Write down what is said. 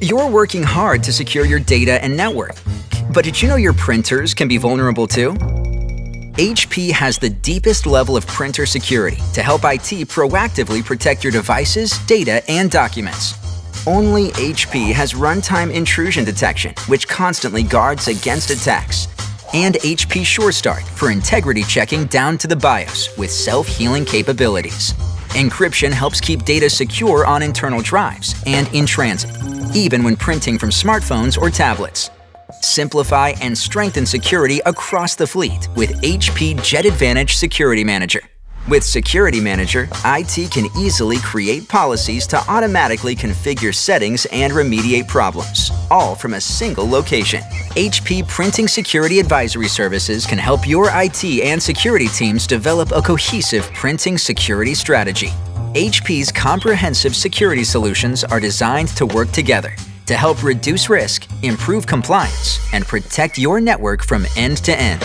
You're working hard to secure your data and network. But did you know your printers can be vulnerable too? HP has the deepest level of printer security to help IT proactively protect your devices, data, and documents. Only HP has runtime intrusion detection, which constantly guards against attacks. And HP SureStart for integrity checking down to the BIOS with self-healing capabilities. Encryption helps keep data secure on internal drives and in transit, even when printing from smartphones or tablets. Simplify and strengthen security across the fleet with HP JetAdvantage Security Manager. With Security Manager, IT can easily create policies to automatically configure settings and remediate problems, all from a single location. HP Printing Security Advisory Services can help your IT and security teams develop a cohesive printing security strategy. HP's comprehensive security solutions are designed to work together to help reduce risk, improve compliance, and protect your network from end to end.